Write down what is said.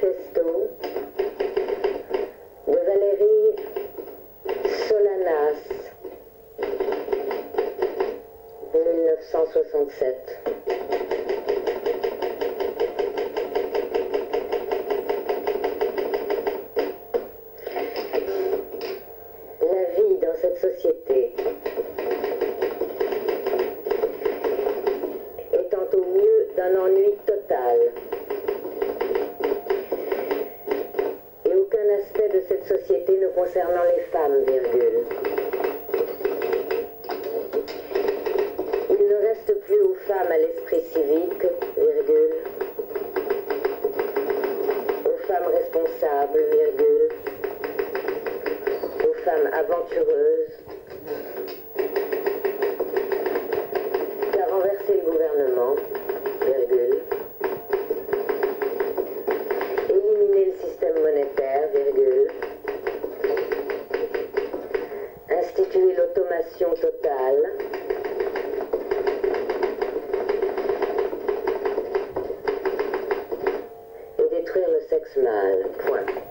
Manifesto de Valérie Solanas, 1967. La vie dans cette société concernant les femmes, virgule. Il ne reste plus aux femmes à l'esprit civique, virgule. Aux femmes responsables, virgule. Aux femmes aventureuses. Instituer l'automation totale. Et détruire le sexe mâle. Point.